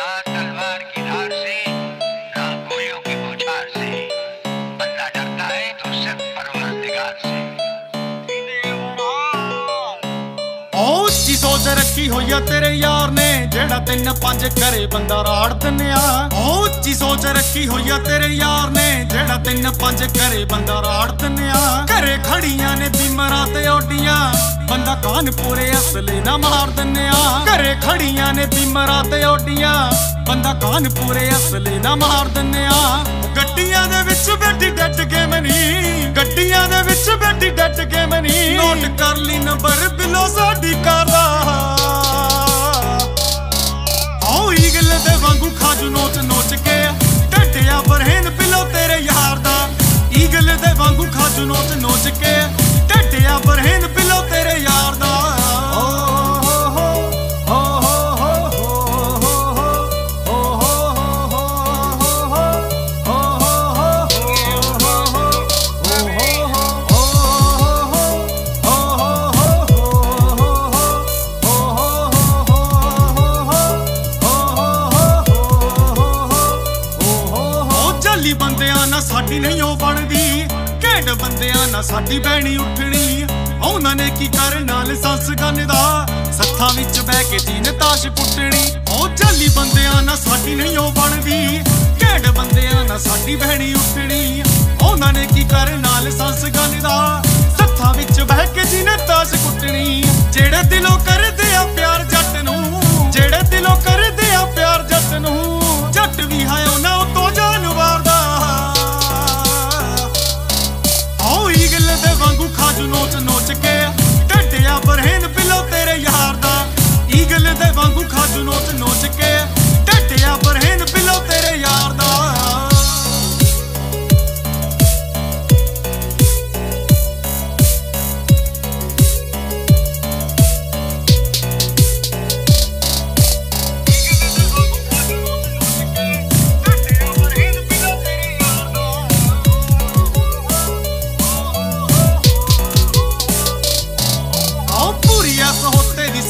Para salvar, ਸੋਚ ਰੱਖੀ ਹੋਈ ਆ ਤੇਰੇ ਯਾਰ ਨੇ ਜਿਹੜਾ ਤਿੰਨ ਪੰਜ ਘਰੇ ਬੰਦਾ ਰਾੜ ਦਿੰਨਿਆ ਚੀ ਸੋਚ ਰੱਖੀ ਹੋਈ ਆ ਤੇਰੇ ਯਾਰ ਨੇ ਜਿਹੜਾ ਤਿੰਨ ਪੰਜ ਘਰੇ ਬੰਦਾ ਰਾੜ ਦਿੰਨਿਆ ਘਰੇ ਖੜੀਆਂ ਨੇ ਦਿਮਰਾ ਤੇ ਓਡੀਆਂ ਬੰਦਾ ਕਾਨ ਪੂਰੇ ਅਸਲੇ ਨਾ ਮਾਰ ਦਿੰਨਿਆ ਘਰੇ ਖੜੀਆਂ ਨੇ ਬਿਮਰਾਂ ਤੇ ਓਡੀਆਂ। ਬੰਦਾ ਕਾਨ ਪੂਰੇ ਅਸਲੇ ਨਾ ਮਾਰ ਦਿੰਨਿਆ ਗੱਡੀਆਂ ਦੇ ਵਿੱਚ ਬੈਠੀ ਡੱਟ ਕੇ ਮਨੀ। ਗੱਡੀਆਂ ਦੇ ਵਿੱਚ ਬੈਠੀ ਡੱਟ ਕੇ ਮਨੀ। ਨੋਟ ਕਰ ਲਈ ਨੰਬਰ ਬਿਲੋ ਸਾਡੀ ਕਾਰ ਦਾ। ਆਓ ਈਗਲ ਦੇ ਵਾਂਗੂ ਖਾਜੂ ਨੋਚ ਨੋਚ ਕੇ। ਟੱਟਿਆ ਬਰਹਨ ਬਿਲੋ ਤੇਰੇ ਯਾਰ ਦਾ। ਈਗਲ ਦੇ ਵਾਂਗੂ ਖਾਜੂ ਨੋਚ ਬੰਦਿਆਂ ਨਾਲ ਸਾਡੀ ਨਹੀਂ ਉਹ ਬਣਦੀ। ਘੈਂਟ ਬੰਦਿਆਂ ਨਾਲ ਸਾਡੀ ਬਹਿਣੀ ਉੱਠਣੀ। ਉਹਨਾਂ ਨੇ ਕੀ ਕਰਨਾ ਲਾਇਸੈਂਸ ਗੰਨ ਦਾ? ਸੱਥਾਂ ਵਿੱਚ ਬਹਿ ਕੇ ਤੀਨ ਤਾਸ਼ ਪੁੱਟਣੀ। ਉਹ ਜਾਲੀ ਬੰਦਿਆਂ ਨਾਲ ਸਾਡੀ ਨਹੀਂ ਉਹ ਬਣਦੀ। ਘੈਂਟ ਬੰਦਿਆਂ ਨਾਲ ਸਾਡੀ ਬਹਿਣੀ ਉੱਠਣੀ। ਉਹਨਾਂ ਨੇ ਕੀ ਕਰਨਾ ਲਾਇਸੈਂਸ ਗੰਨ ਦਾ? ਸੱਥਾਂ ਵਿੱਚ ਬਹਿ ਕੇ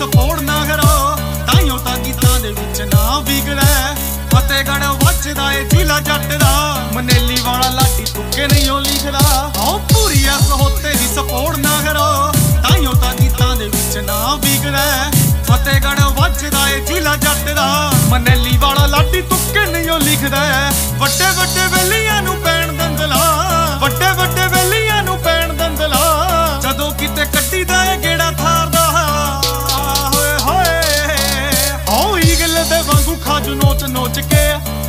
ਹੋਤੇ ਨਾ ਕਰੋ ਤਾਈਓ ਤਾਂ ਗੀਤਾਂ ਦੇ ਵਿੱਚ ਨਾ ਵਿਗੜੈ। ਫਤਿਹਗੜ ਵੱਜਦਾ ਏ ਜ਼ਿਲ੍ਹਾ ਜੱਟ ਦਾ। ਮਨੇਲੀ ਵਾਲਾ ਲਾਡੀ ਤੁੱਕੇ ਨਹੀਂ ਉਹ ਲਿਖਦਾ ਆਓ ਪੂਰੀ ਐਸ ਹੋਤੇ ਦੀ ਸਪੋਰਟ ਨਾ ਕਰੋ ਤਾਈਓ ਤਾਂ ਗੀਤਾਂ ਦੇ ਵਿੱਚ ਨਾ ਵਿਗੜੈ। ਫਤਿਹਗੜ ਵੱਜਦਾ ਏ ਜ਼ਿਲ੍ਹਾ ਜੱਟ ਦਾ। ਮਨੇਲੀ ਵਾਲਾ ਲਾਟੀ ਤੁੱਕੇ ਨਹੀਂ ਉਹ ਲਿਖਦਾ ਵੱਡੇ ਵੱਡੇ ਵੇਲੀਆਂ ਨੂੰ ਪੈਣ ਦੰਦਲਾ। ਨੋਚ ਨੋਚ ਕੇ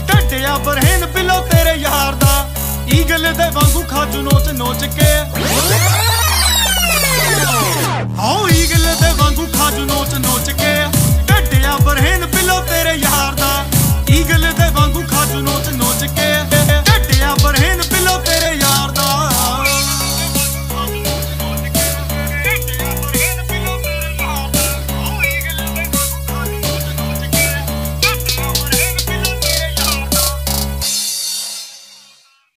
ਢੱਡਿਆ ਬਰਹਨ ਬਿਲੋ ਤੇਰੇ ਯਾਰ ਦਾ। ਈਗਲ ਦੇ ਵਾਂਗੂ ਖਾਜੂ ਨੋਚ ਨੋਚ ਕੇ।